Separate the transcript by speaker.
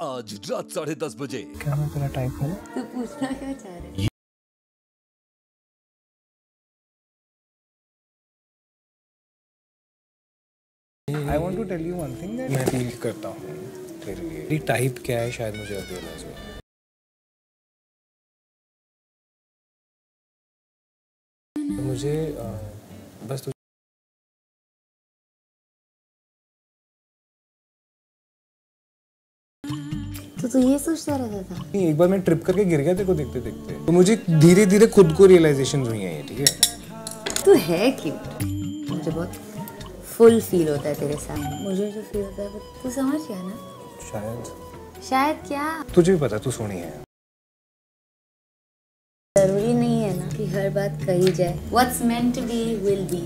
Speaker 1: आज रात साढ़े दस बजे।
Speaker 2: क्या मैं तेरा टाइप हूँ?
Speaker 3: तू पूछना क्या चाह रहे है?
Speaker 2: I want to tell you one thing मैं फील करता हूँ तेरे लिए। टाइप क्या है? शायद मुझे अब रियलाइज़ हुआ मुझे आ, बस
Speaker 3: तो तू ये सोचता रहता था।
Speaker 2: नहीं, एक बार मैं ट्रिप करके गिर गया तेरे को देखते देखते। तो मुझे धीरे धीरे खुद को रियलाइजेशन हुई है ये ठीक है?
Speaker 3: तू है क्यूट मुझे बहुत फुल फील होता है तेरे साथ। मुझे जो फील होता है तू समझ गया ना?
Speaker 2: शायद।
Speaker 3: शायद क्या?
Speaker 2: तुझे भी पता तू सोनी है।
Speaker 3: ज़रूरी नहीं है ना कि हर बात कही जाए। What's meant to be will be